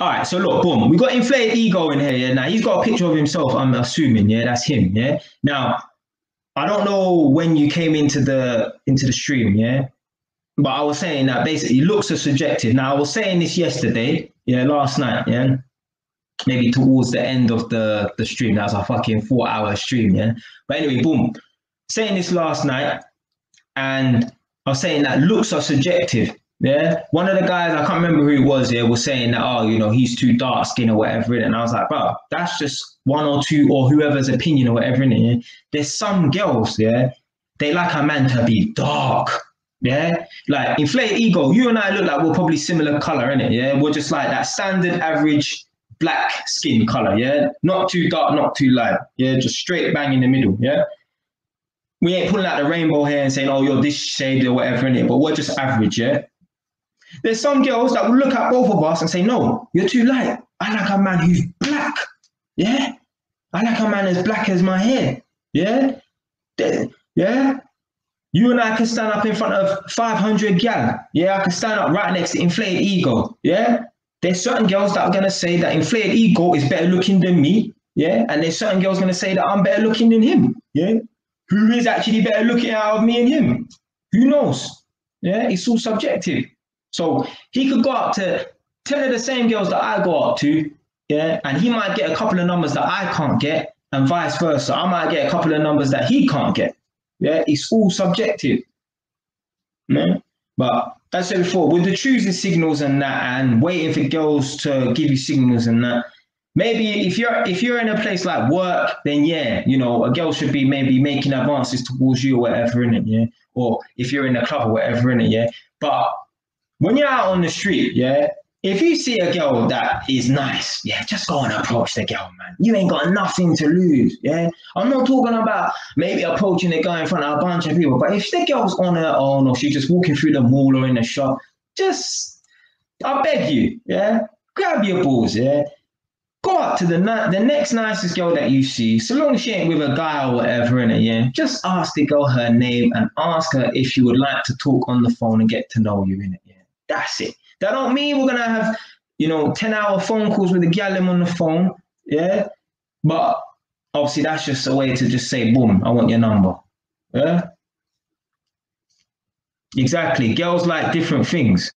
All right, so look, boom, we got inflated ego in here. Yeah, now he's got a picture of himself. I'm assuming, yeah, that's him. Yeah. Now, I don't know when you came into the into the stream, yeah, but I was saying that basically looks are subjective. Now, I was saying this yesterday, yeah, last night, yeah, maybe towards the end of the the stream. That was a fucking four hour stream, yeah. But anyway, boom, saying this last night, and I was saying that looks are subjective. Yeah, one of the guys I can't remember who it was. Yeah, was saying that oh, you know, he's too dark skinned or whatever. And I was like, bro, that's just one or two or whoever's opinion or whatever. Yeah? There's some girls, yeah, they like a man to be dark. Yeah, like inflate ego. You and I look like we're probably similar color, in it. Yeah, we're just like that standard average black skin color. Yeah, not too dark, not too light. Yeah, just straight bang in the middle. Yeah, we ain't pulling out the rainbow here and saying, oh, you're this shade or whatever in it, but we're just average. Yeah, there's some girls that will look at both of us and say, no, you're too light. I like a man who's black. Yeah. I like a man as black as my hair. Yeah. Yeah. You and I can stand up in front of 500 gal. Yeah. I can stand up right next to inflated ego. Yeah. There's certain girls that are going to say that inflated ego is better looking than me. Yeah. And there's certain girls going to say that I'm better looking than him. Yeah. Who is actually better looking out of me and him? Who knows? Yeah. It's all subjective. So he could go up to 10 of the same girls that I go up to, yeah, and he might get a couple of numbers that I can't get, and vice versa. I might get a couple of numbers that he can't get. Yeah, it's all subjective. Yeah? But as I said before, with the choosing signals and that and waiting for girls to give you signals and that, maybe if you're if you're in a place like work, then yeah, you know, a girl should be maybe making advances towards you or whatever in it, yeah. Or if you're in a club or whatever in it, yeah. But when you're out on the street, yeah, if you see a girl that is nice, yeah, just go and approach the girl, man. You ain't got nothing to lose, yeah. I'm not talking about maybe approaching the guy in front of a bunch of people, but if the girl's on her own or she's just walking through the mall or in the shop, just, I beg you, yeah, grab your balls, yeah. Go up to the the next nicest girl that you see, so long as she ain't with a guy or whatever in it, yeah. Just ask the girl her name and ask her if she would like to talk on the phone and get to know you in it. That's it. That don't mean we're gonna have, you know, 10 hour phone calls with the gallum on the phone. Yeah. But obviously that's just a way to just say, boom, I want your number. Yeah. Exactly. Girls like different things.